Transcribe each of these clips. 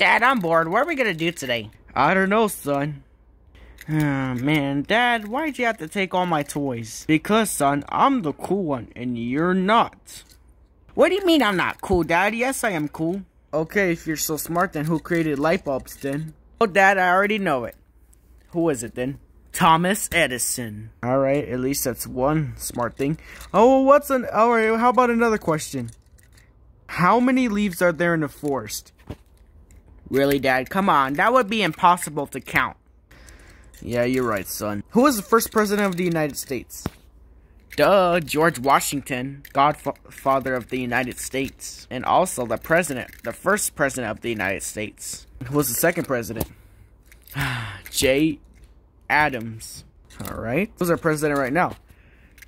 Dad, I'm bored. What are we gonna do today? I don't know, son. Oh, man, Dad, why'd you have to take all my toys? Because, son, I'm the cool one, and you're not. What do you mean I'm not cool, Dad? Yes, I am cool. Okay, if you're so smart, then who created light bulbs, then? Oh, Dad, I already know it. Who is it, then? Thomas Edison. Alright, at least that's one smart thing. Oh, what's an... Alright, how about another question? How many leaves are there in the forest? Really, Dad? Come on, that would be impossible to count. Yeah, you're right, son. Who was the first president of the United States? Duh, George Washington, godfather of the United States. And also the president, the first president of the United States. Who was the second president? J. Adams. Alright. Who's our president right now?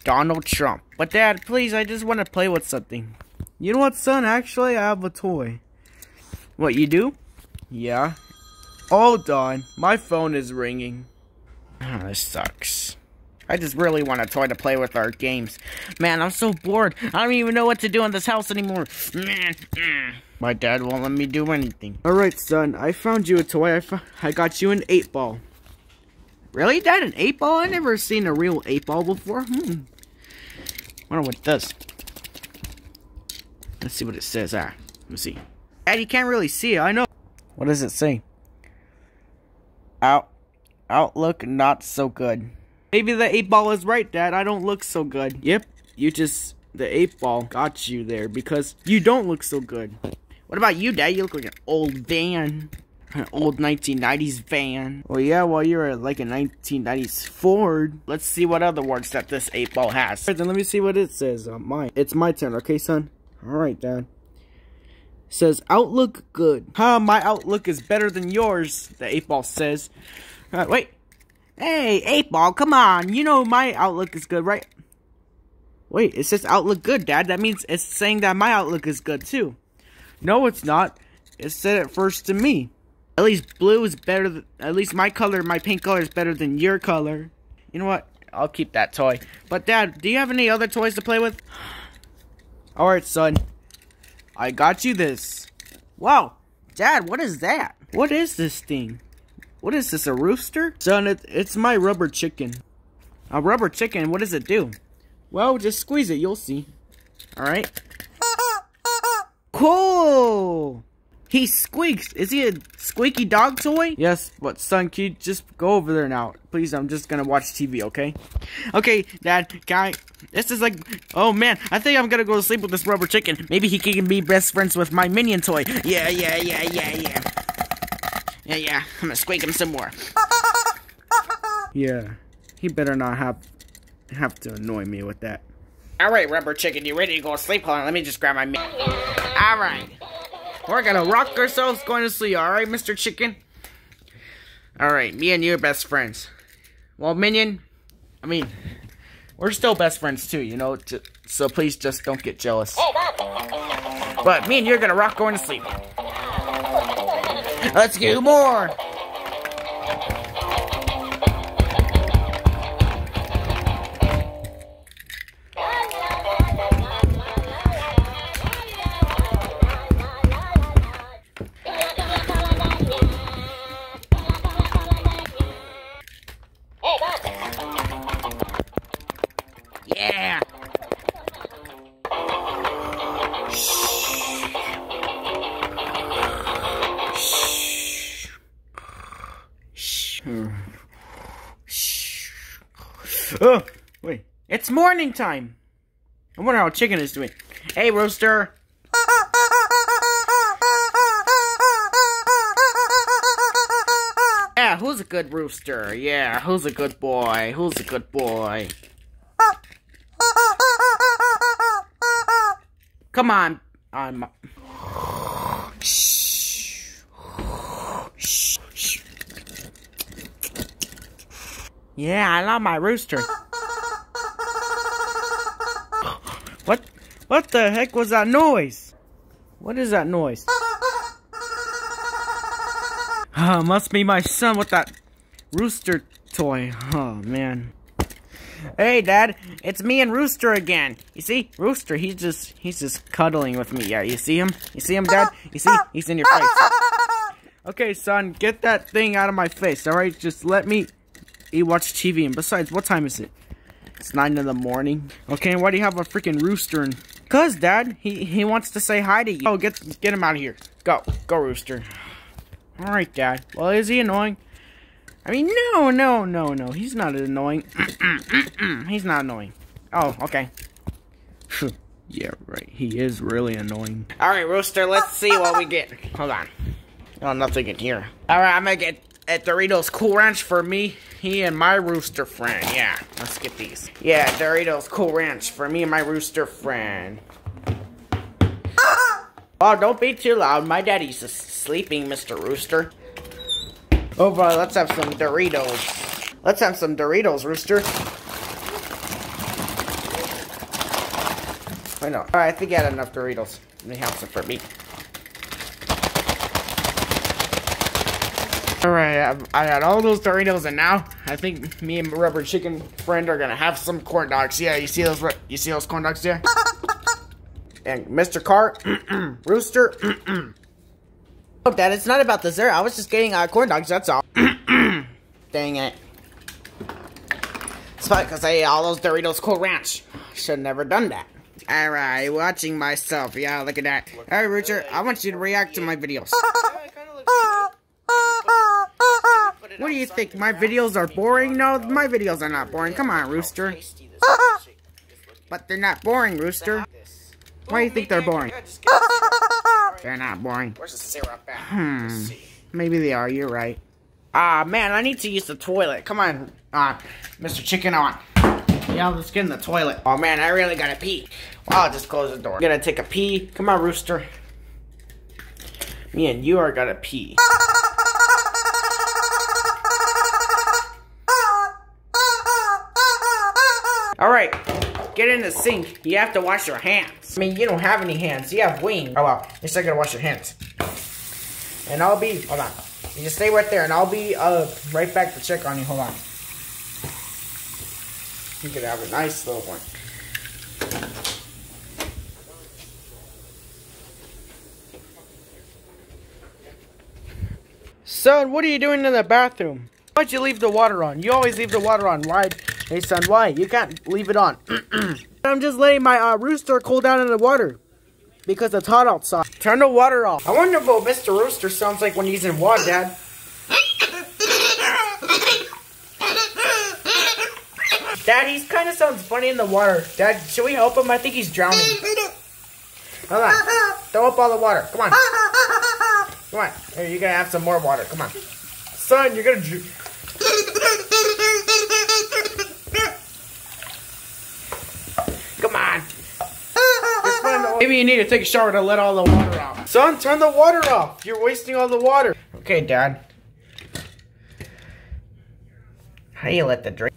Donald Trump. But Dad, please, I just want to play with something. You know what, son? Actually, I have a toy. What, you do? Yeah. Hold on. My phone is ringing. Oh, this sucks. I just really want a toy to play with our games. Man, I'm so bored. I don't even know what to do in this house anymore. Man, mm. my dad won't let me do anything. Alright, son. I found you a toy. I, I got you an 8-ball. Really, Dad? An 8-ball? i never seen a real 8-ball before. Hmm. wonder what it does. Let's see what it says. Ah, let me see. Dad, you can't really see it. I know. What does it say? Out. Outlook not so good. Maybe the 8-ball is right, Dad. I don't look so good. Yep. You just... The 8-ball got you there because you don't look so good. What about you, Dad? You look like an old van. An old 1990s van. Well, yeah, well, you're like a 1990s Ford. Let's see what other words that this 8-ball has. Right, then let me see what it says on mine. It's my turn, okay, son? Alright, Dad. Says, outlook good. Huh, my outlook is better than yours, the 8-ball says. Uh, wait. Hey, 8-ball, come on. You know my outlook is good, right? Wait, it says outlook good, Dad. That means it's saying that my outlook is good, too. No, it's not. It said it first to me. At least blue is better at least my color, my pink color is better than your color. You know what? I'll keep that toy. But Dad, do you have any other toys to play with? Alright, son. I got you this. Wow. Dad, what is that? What is this thing? What is this, a rooster? Son, it, it's my rubber chicken. A rubber chicken? What does it do? Well, just squeeze it, you'll see. Alright. Cool! He squeaks. Is he a squeaky dog toy? Yes, but son, can you just go over there now? Please, I'm just gonna watch TV, okay? Okay, Dad, guy. This is like, oh man, I think I'm gonna go to sleep with this rubber chicken. Maybe he can be best friends with my minion toy. Yeah, yeah, yeah, yeah, yeah. Yeah, yeah, I'm gonna squeak him some more. Yeah, he better not have have to annoy me with that. Alright, rubber chicken, you ready to go to sleep? Hold on, let me just grab my Alright. We're gonna rock ourselves going to sleep, alright, Mr. Chicken? Alright, me and you are best friends. Well, Minion, I mean, we're still best friends too, you know, so please just don't get jealous. But me and you're gonna rock going to sleep. Let's do more! Oh, wait. It's morning time. I wonder how chicken is doing. Hey, Rooster. Yeah, who's a good rooster? Yeah, who's a good boy? Who's a good boy? Come on. I'm... Yeah, I love my rooster. what? What the heck was that noise? What is that noise? Oh, must be my son with that rooster toy. Oh, man. Hey, Dad, it's me and Rooster again. You see, Rooster, he's just, he's just cuddling with me. Yeah, you see him? You see him, Dad? You see? He's in your face. Okay, son, get that thing out of my face, alright? Just let me eat, watch TV. And besides, what time is it? It's 9 in the morning. Okay, why do you have a freaking rooster? And Cause, Dad, he, he wants to say hi to you. Oh, get, get him out of here. Go. Go, rooster. Alright, Dad. Well, is he annoying? I mean, no, no, no, no. He's not annoying. He's not annoying. Oh, okay. yeah, right. He is really annoying. Alright, Rooster, let's see what we get. Hold on. Oh, nothing in here. Alright, I'm gonna get a Doritos Cool Ranch for me, he, and my rooster friend. Yeah, let's get these. Yeah, Doritos Cool Ranch for me and my rooster friend. Oh, don't be too loud. My daddy's sleeping, Mr. Rooster. Oh, boy, let's have some Doritos. Let's have some Doritos, Rooster. I know. Alright, I think I had enough Doritos. Let me have some for me. Alright, I got all those Doritos, and now I think me and my rubber chicken friend are gonna have some corn dogs. Yeah, you see those? You see those corn dogs there? and Mr. Cart, Rooster. oh, Dad, it's not about dessert. I was just getting uh, corn dogs. That's all. Dang it. It's fine because I ate all those Doritos Cool Ranch. Should have never done that. Alright, watching myself. Yeah, look at that. Alright, Richard, I want you to react to my videos. What do you think? My videos are boring? No, my videos are not boring. Come on, Rooster. But they're not boring, Rooster. Why do you think they're boring? They're not boring. Where's the syrup? Hmm. Maybe they are. You're right. Ah, man, I need to use the toilet. Come on, uh, Mr. Chicken on. Yeah, let's get in the toilet. Oh, man, I really gotta pee. Well, I'll just close the door. I'm gonna take a pee. Come on, Rooster. Me and you are gonna pee. Alright, get in the sink. You have to wash your hands. I mean, you don't have any hands. You have wings. Oh, well, you're still gonna wash your hands. And I'll be, hold on. You just stay right there, and I'll be uh right back to check on you. Hold on. You could have a nice little one. Son, what are you doing in the bathroom? Why'd you leave the water on? You always leave the water on. Why? Hey, son, why? You can't leave it on. I'm just letting my uh, rooster cool down in the water. Because it's hot outside. Turn the water off. I wonder what Mr. Rooster sounds like when he's in water, Dad. Dad, he kind of sounds funny in the water. Dad, should we help him? I think he's drowning. Hold on. Throw up all the water. Come on. Come on. Here, you're going to have some more water. Come on. Son, you're going to... Come on. Maybe you need to take a shower to let all the water off. Son, turn the water off. You're wasting all the water. Okay, Dad. How do you let the drain?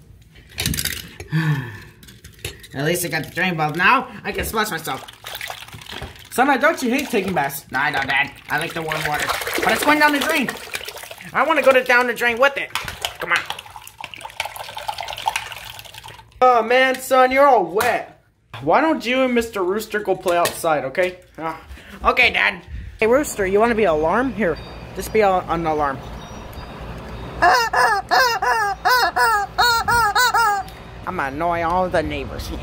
At least I got the drain bulb. Now I can splash myself. Son, I don't you hate taking baths? No, I don't, Dad. I like the warm water. But it's going down the drain. I want to go to down the drain with it. Come on. Oh, man, son, you're all wet. Why don't you and Mr. Rooster go play outside, okay? Uh, okay, Dad. Hey, Rooster, you want to be an alarm? Here, just be a, an alarm. I'm gonna annoy all the neighbors here.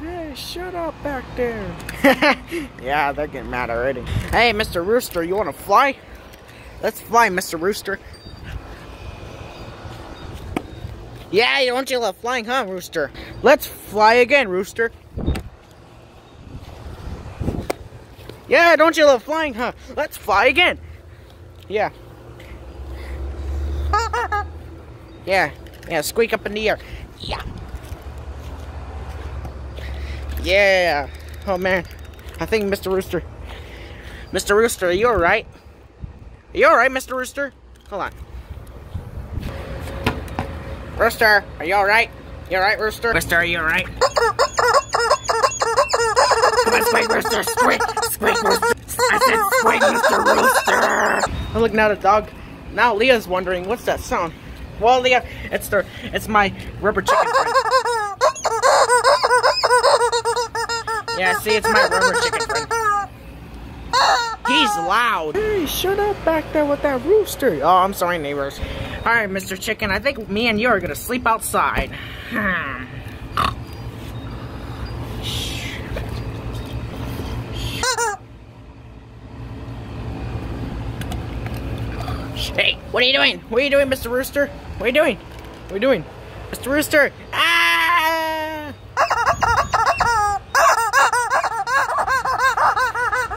Hey, shut up back there. yeah, they're getting mad already. Hey, Mr. Rooster, you want to fly? Let's fly, Mr. Rooster. Yeah, don't you love flying, huh, Rooster? Let's fly again, Rooster. Yeah, don't you love flying, huh? Let's fly again. Yeah. yeah, yeah, squeak up in the air. Yeah. Yeah. Oh, man. I think Mr. Rooster... Mr. Rooster, are you alright? Are you alright, Mr. Rooster? Hold on. Rooster, are you alright? You alright, Rooster? Rooster, are you alright? Come on, squeak, Rooster, squeak, squeak, Rooster. I said squeak, Mr. Rooster. Oh, look, now the dog. Now Leah's wondering, what's that sound? Well, Leah, it's the, it's my rubber chicken friend. Yeah, see, it's my rubber chicken friend. He's loud. Hey, shut up back there with that rooster. Oh, I'm sorry, neighbors. All right, Mr. Chicken, I think me and you are gonna sleep outside. Hey, what are you doing? What are you doing, Mr. Rooster? What are you doing? What are you doing? Mr. Rooster!